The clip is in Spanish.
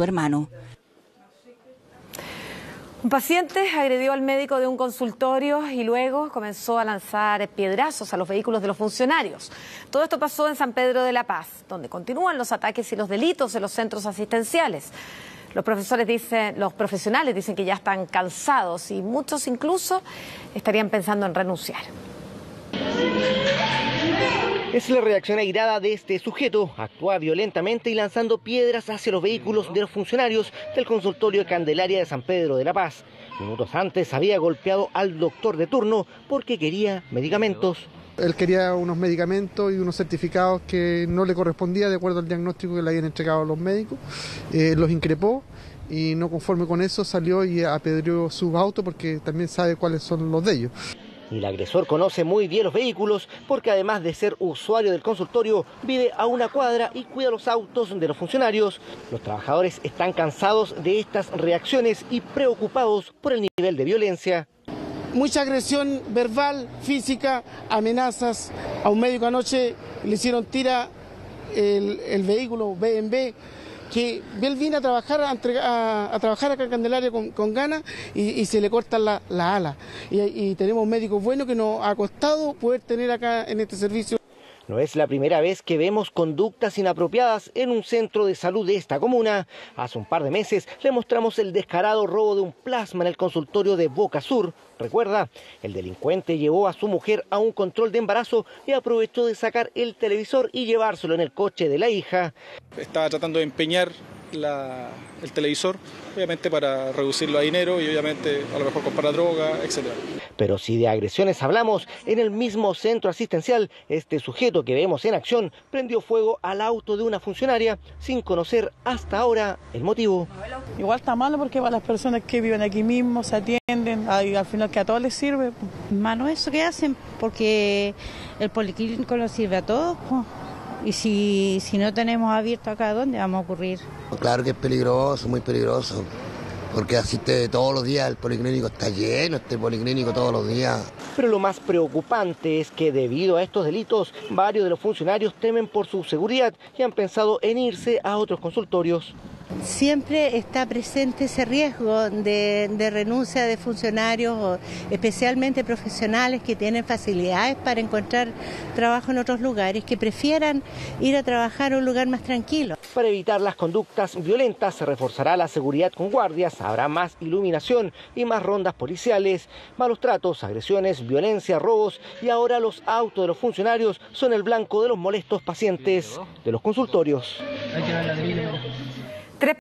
su hermano. Un paciente agredió al médico de un consultorio y luego comenzó a lanzar piedrazos a los vehículos de los funcionarios. Todo esto pasó en San Pedro de la Paz, donde continúan los ataques y los delitos en los centros asistenciales. Los profesores dicen, los profesionales dicen que ya están cansados y muchos incluso estarían pensando en renunciar. Es la reacción airada de este sujeto. Actúa violentamente y lanzando piedras hacia los vehículos de los funcionarios del consultorio Candelaria de San Pedro de la Paz. Minutos antes había golpeado al doctor de turno porque quería medicamentos. Él quería unos medicamentos y unos certificados que no le correspondía de acuerdo al diagnóstico que le habían entregado los médicos. Eh, los increpó y no conforme con eso salió y apedreó su auto porque también sabe cuáles son los de ellos. Y el agresor conoce muy bien los vehículos porque además de ser usuario del consultorio, vive a una cuadra y cuida los autos de los funcionarios. Los trabajadores están cansados de estas reacciones y preocupados por el nivel de violencia. Mucha agresión verbal, física, amenazas. A un médico anoche le hicieron tira el, vehículo BMB que él viene a trabajar a, trabajar acá en Candelaria con, ganas y, se le cortan las la alas. Y, y tenemos médicos buenos que nos ha costado poder tener acá en este servicio. No es la primera vez que vemos conductas inapropiadas en un centro de salud de esta comuna. Hace un par de meses le mostramos el descarado robo de un plasma en el consultorio de Boca Sur. Recuerda, el delincuente llevó a su mujer a un control de embarazo y aprovechó de sacar el televisor y llevárselo en el coche de la hija. Estaba tratando de empeñar el televisor, obviamente para reducirlo a dinero y obviamente a lo mejor comprar droga, etc. Pero si de agresiones hablamos, en el mismo centro asistencial, este sujeto que vemos en acción prendió fuego al auto de una funcionaria sin conocer hasta ahora el motivo. Igual está malo porque para las personas que viven aquí mismo se atienden, al final que a todos les sirve. Malo eso que hacen porque el policlínico nos sirve a todos. Y si, si no tenemos abierto acá, ¿dónde vamos a ocurrir? Claro que es peligroso, muy peligroso, porque asiste todos los días, el policlínico está lleno, este policlínico todos los días. Pero lo más preocupante es que debido a estos delitos, varios de los funcionarios temen por su seguridad y han pensado en irse a otros consultorios siempre está presente ese riesgo de, renuncia de funcionarios, especialmente profesionales que tienen facilidades para encontrar trabajo en otros lugares, que prefieran ir a trabajar a un lugar más tranquilo. Para evitar las conductas violentas se reforzará la seguridad con guardias, habrá más iluminación y más rondas policiales, malos tratos, agresiones, violencia, robos y ahora los autos de los funcionarios son el blanco de los molestos pacientes de los consultorios tres